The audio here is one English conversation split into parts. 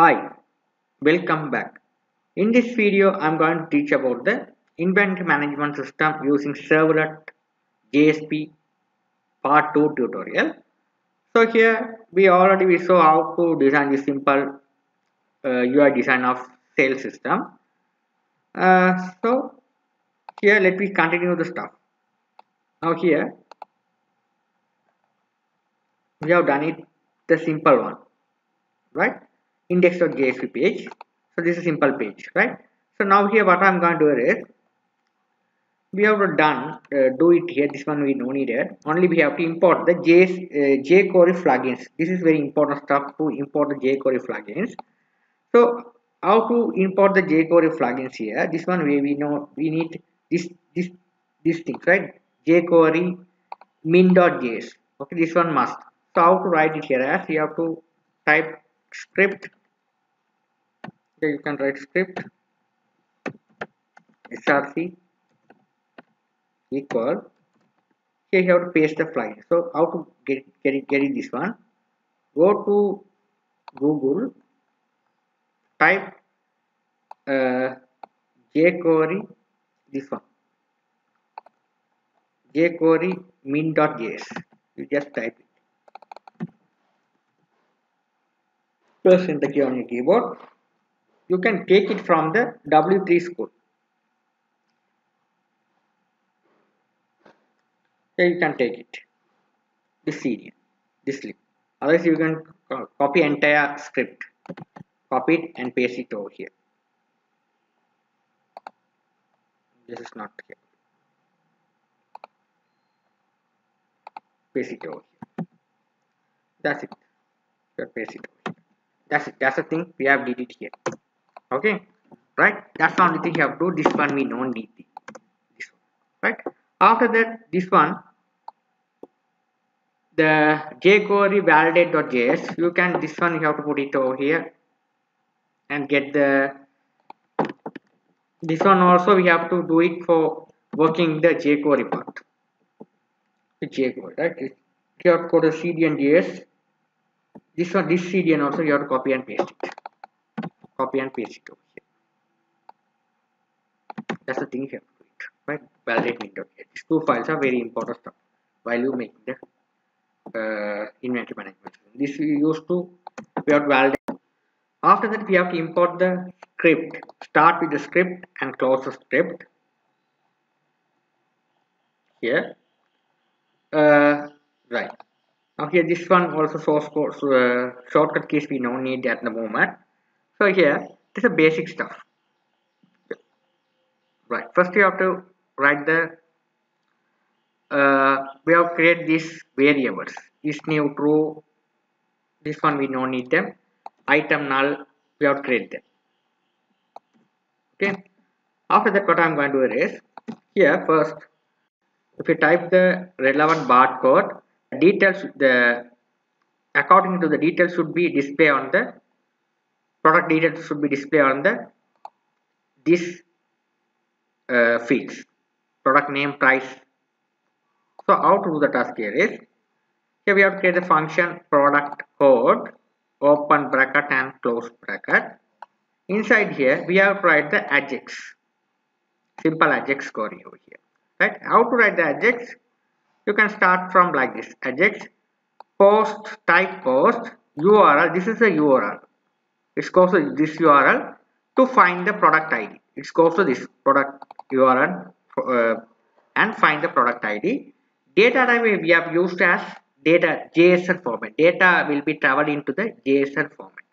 Hi, welcome back. In this video, I'm going to teach about the inventory management system using servlet JSP part 2 tutorial. So here we already we saw how to design the simple uh, UI design of sales system. Uh, so here let me continue the stuff. Now here we have done it the simple one, right? index.jsp page. So this is a simple page, right? So now here what I'm going to do is we have done uh, do it here. This one we no need it. Only we have to import the JS, uh, jQuery plugins. This is very important stuff to import the jQuery plugins. So how to import the jQuery plugins here? This one we we know we need this this this things right? jQuery min.js. Okay, this one must. So how to write it here? As you have to type script you can write script. Src equal here you have to paste the file. So how to get get get this one? Go to google type uh, jquery this one. jquery min.js you just type it. Press enter key on your keyboard you can take it from the W3 school. Here you can take it. This serial, this link. Otherwise, you can copy entire script, copy it and paste it over here. This is not here. Paste it over here. That's it. Paste it over here. That's it. That's the thing we have did it here okay? Right? That's the only thing you have to do. This one we don't need. This one. Right? After that this one the jquery validate.js you can this one you have to put it over here and get the this one also we have to do it for working the jquery part. The jquery right? You have to go to cdn js this one this cdn also you have to copy and paste it copy and paste it over here. That's the thing you have to do right? Validate window. These two files are very important stuff while you make the uh, inventory management. This we used to we have to validate. After that we have to import the script. Start with the script and close the script. Here. Uh, right. Now here this one also source code so, uh, shortcut keys we don't need at the moment so here this is basic stuff. Right. First you have to write the uh, we have create these variables. Is new true. This one we don't need them. Item null we have create them. Okay. After that what i'm going to do is here first if you type the relevant barcode details the according to the details should be displayed on the product details should be displayed on the this uh, fields. Product name price. So how to do the task here is here we have to create a function product code open bracket and close bracket. Inside here we have to write the ajax simple ajax query over here right? How to write the ajax you can start from like this. Ajax post type post url this is a url it goes to this URL to find the product ID. It goes to this product URL uh, and find the product ID. Data type we have used as data JSON format. Data will be traveled into the JSON format.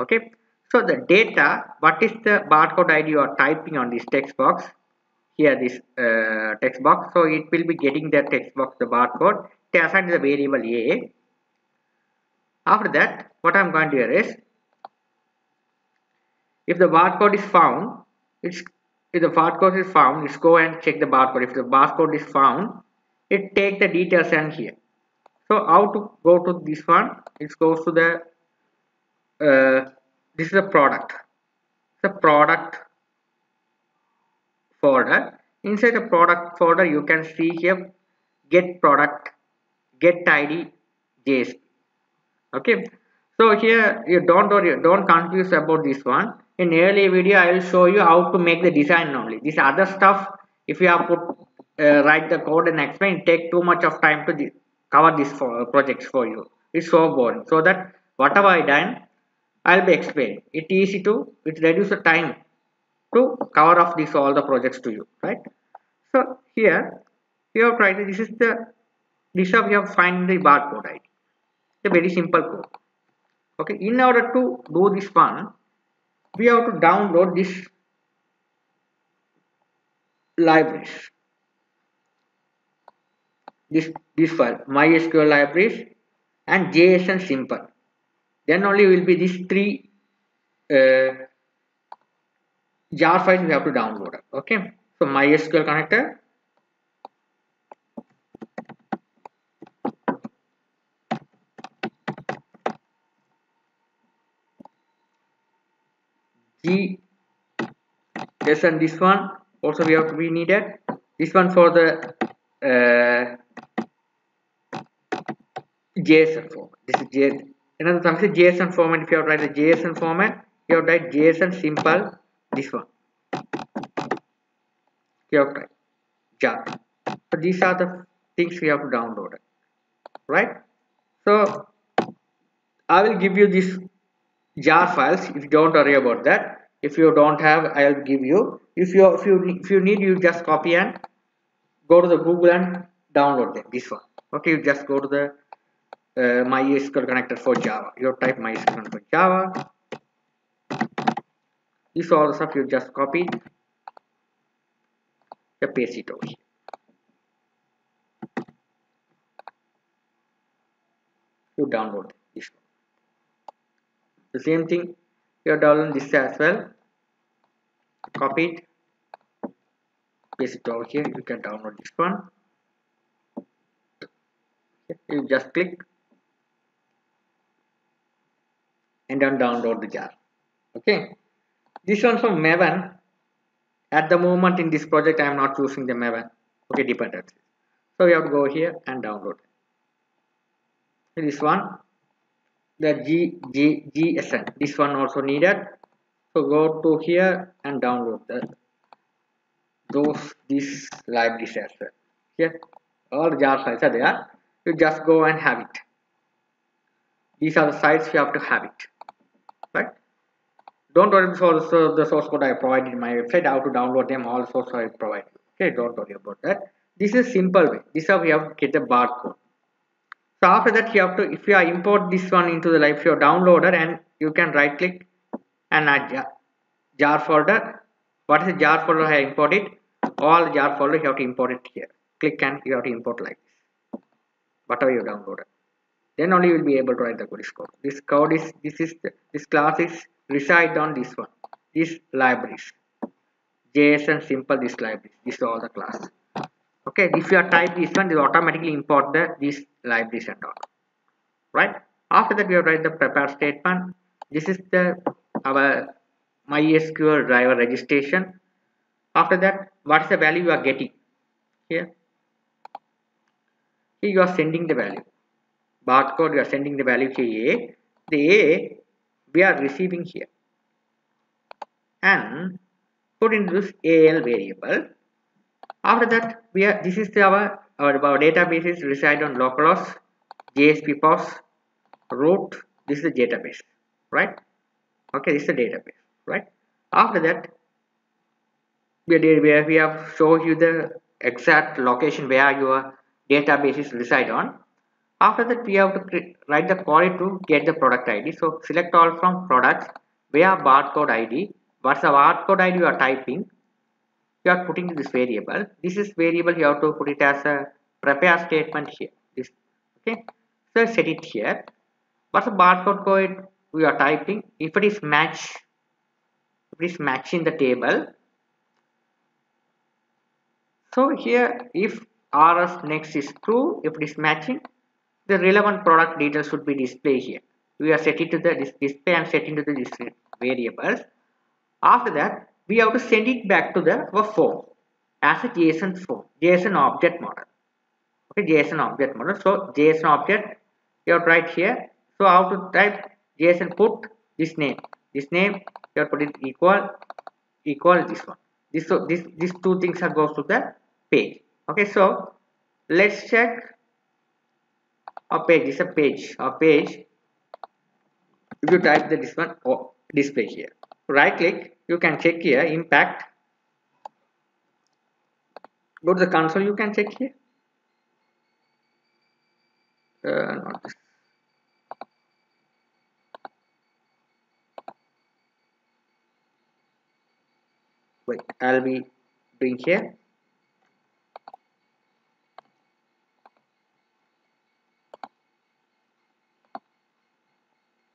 Okay. So the data, what is the barcode ID you are typing on this text box? Here this uh, text box. So it will be getting the text box, the barcode. They assign the variable A. After that, what I'm going to do is if the barcode is found it's if the barcode is found let's go and check the barcode. If the barcode is found it take the details and here. So how to go to this one? It goes to the uh, this is the product. The product folder. Inside the product folder you can see here get product get id jsp okay so here you don't worry don't confuse about this one. In early video i will show you how to make the design only. This other stuff if you have put uh, write the code and explain take too much of time to cover this for, uh, projects for you. It's so boring. So that whatever i done i'll be explaining it easy to it reduce the time to cover off this all the projects to you right? So here you have tried this is the this how you have find the barcode id it's a very simple code okay in order to do this one we have to download this libraries. This this file mysql libraries and json simple. Then only will be these three uh, jar files we have to download. Okay so mysql connector G yes and this one also we have to be needed. This one for the uh, JSON format this is J another is JSON format if you have to write the JSON format you have to write JSON simple this one. You have to write jar so these are the things we have to download right? So I will give you this jar files if you don't worry about that if you don't have I'll give you. If you if you if you need you just copy and go to the Google and download them. This one. Okay you just go to the uh, MySQL connector for Java. You type MySQL for Java. This all stuff you just copy you paste it over here. You download this one. The same thing you are downloading this as well. Copy it. Paste it over here. You can download this one. You just click. And then download the jar. Okay. This one from maven. At the moment in this project i am not using the maven. Okay dependencies. So we have to go here and download. This one the G, G, GSN. This one also needed. So go to here and download the those these libraries as well. Here, all the jar files are there. You just go and have it. These are the sites you have to have it. Right? Don't worry about uh, also the source code I provided in my website. How to download them all source I provide. Okay, don't worry about that. This is simple way. This is how we have to get the barcode so after that you have to if you import this one into the live your downloader and you can right click and add jar, jar folder. What is the jar folder I import it all jar folder you have to import it here. Click and you have to import like this. Whatever you downloaded. Then only you will be able to write the code. This code is this is this class is reside on this one. This libraries. Json simple this library this is all the class okay if you are type this one it automatically import the these libraries and all right? After that we have write the prepare statement. This is the our mysql driver registration. After that what is the value you are getting? Here. Here you are sending the value. Barcode you are sending the value to a. The a we are receiving here. And put into this al variable after that we are this is our our, our database is reside on localhost jsp pos root this is the database right? Okay this is the database right? After that we, where we have shown you the exact location where your database is reside on. After that we have to write the query to get the product id so select all from products where barcode id what's the barcode id you are typing you are putting this variable this is variable you have to put it as a prepare statement here this okay? So set it here. What's the barcode code we are typing? If it is match if it is matching the table so here if rs next is true if it is matching the relevant product details should be displayed here. We are setting to the display and setting to the variables. After that we have to send it back to the our form as a JSON form, JSON object model. Okay, JSON object model. So JSON object, you have right here. So how to type json put this name. This name you put it equal equal this one. This so this these two things are goes to the page. Okay so let's check. A page is a page. A page if you type the this one oh, display here. Right click you can check here impact. Go to the console you can check here. Uh, not this. Wait I'll be doing here.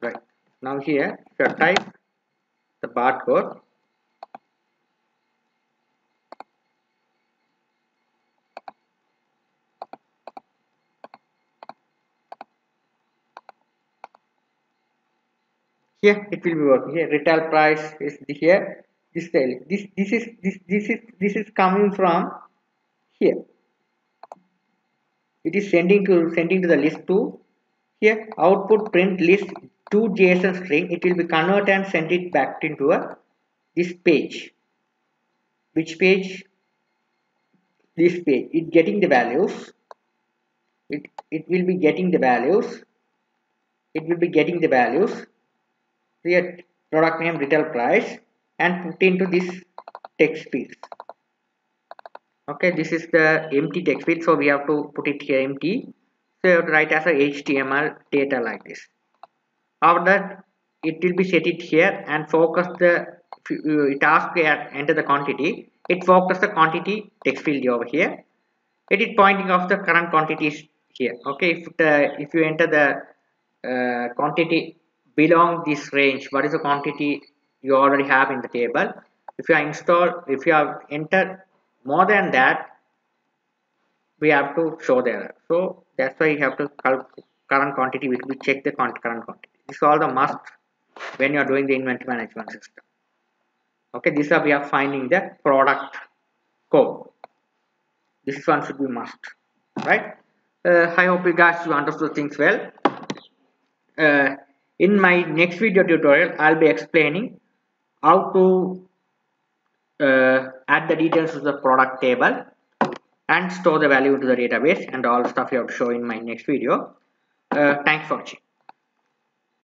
Right now here if you type the barcode. Here it will be working. Here retail price is here. This this this is this this is this is coming from here. It is sending to sending to the list to here output print list to json string it will be convert and send it back into a this page. Which page? This page. It getting the values. It it will be getting the values. It will be getting the values. Here product name retail price and put into this text field okay this is the empty text field so we have to put it here empty. So you have to write as a html data like this after that it will be set it here and focus the it asks to enter the quantity. It focus the quantity text field over here. It is pointing of the current quantities here. Okay if the if you enter the uh, quantity belong this range what is the quantity you already have in the table? If you are installed if you have entered more than that we have to show there. So that's why you have to current quantity we check the current quantity is all the must when you are doing the inventory management system. Okay this is we are finding the product code. This one should be must right? Uh, i hope you guys you understood things well. Uh, in my next video tutorial i'll be explaining how to uh, add the details to the product table and store the value to the database and all stuff you have to show in my next video. Uh, thanks for watching